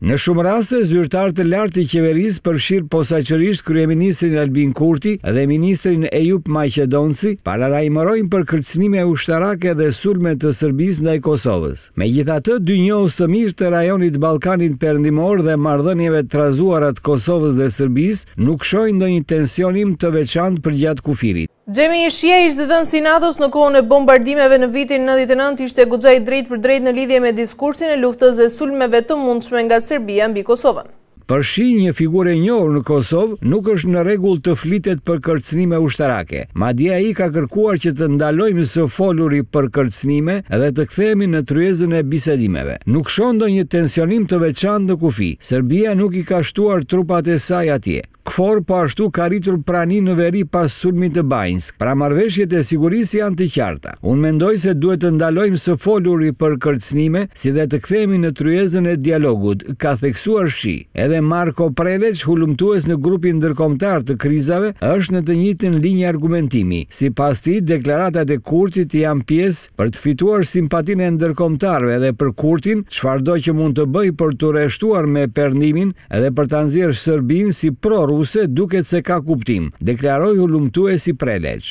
Në shumë raste, zyrtarë të lartë të qeverisë, përfshirë posaçërisht kryeministrin Albin Kurti dhe ministrin Ejup Maqedonci, paralajmërojnë për kërcënime ushtarake dhe sulme të Serbisë ndaj Kosovës. Megjithatë, dy njohës të mirë të rajonit Ballkanit Perëndimor dhe marrëdhënieve të trazuara të Kosovës dhe Serbisë nuk shohin ndonjë tensionim të veçantë përgjatë kufirit. Xhemi Shia, ish-zëdhënësi i NATO-s në kohën e bombardimeve në vitin nëntëdhjetë e nëntë, ishte goxha i drejtpërdrejtë në lidhje me diskursin e luftës dhe sulmeve të mundshme nga Serbia mbi Kosovën. Për Shi, një figurë e njohur në Kosovë, nuk është në rregull të flitet për kërcënime ushtarake. Madje ai ka kërkuar që të ndalojmë së foluri për kërcënime dhe të kthehemi në tryezën e bisedimeve. Nuk shoh ndonjë tensionim të veçantë në kufi. Serbia nuk i ka shtuar trupat e saj atje. KFOR po ashtu ka rritur prani në veri pas sulmit në Banjskë. Pra marrëveshjet e sigurisë janë të qarta. Unë mendoj se duhet të ndalojmë së foluri për kërcënime, si dhe të kthehemi në tryezën e dialogut, ka theksuar Shi. Edhe Marko Prelec, hulumtues në Grupin Ndërkombëtar të Krizave, është në të njëjtën linjë argumentimi. Sipas tij, deklaratat e Kurtit janë pjesë për të fituar simpatinë e ndërkombëtarëve dhe për Kurtin, çfarëdo që mund të bëjë për t'u rreshtuar me Perëndimin, edhe për ta nxjerrë Serbinë si pro-ruse duket se ka kuptim, deklaroi hulumtuesi Prelec.